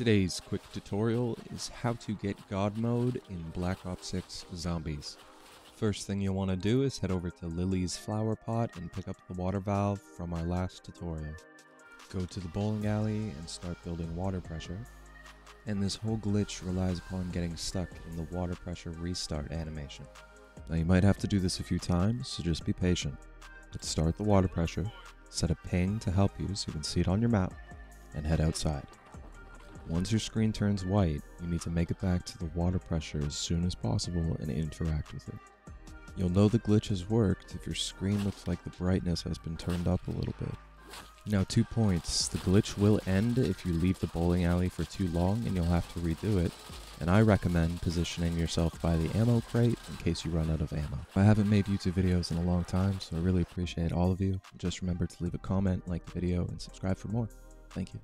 Today's quick tutorial is how to get God mode in Black Ops 6 Zombies. First thing you'll want to do is head over to Lily's flower pot and pick up the water valve from our last tutorial. Go to the bowling alley and start building water pressure. And this whole glitch relies upon getting stuck in the water pressure restart animation. Now you might have to do this a few times, so just be patient. Let's start the water pressure, set a ping to help you so you can see it on your map, and head outside. Once your screen turns white, you need to make it back to the water pressure as soon as possible and interact with it. You'll know the glitch has worked if your screen looks like the brightness has been turned up a little bit. Now two points, the glitch will end if you leave the bowling alley for too long and you'll have to redo it, and I recommend positioning yourself by the ammo crate in case you run out of ammo. I haven't made YouTube videos in a long time, so I really appreciate all of you. Just remember to leave a comment, like the video, and subscribe for more. Thank you.